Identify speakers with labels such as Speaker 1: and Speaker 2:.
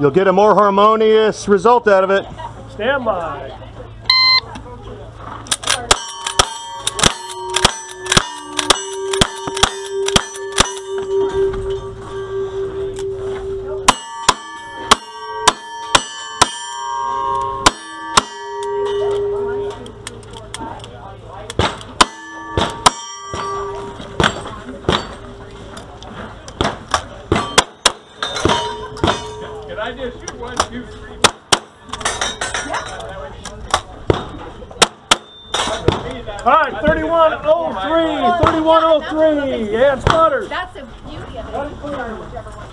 Speaker 1: You'll get a more harmonious result out of it.
Speaker 2: Stand by. I just shoot one, two, three? All right, 3103, 3103, and spotters.
Speaker 3: That's the beauty of it.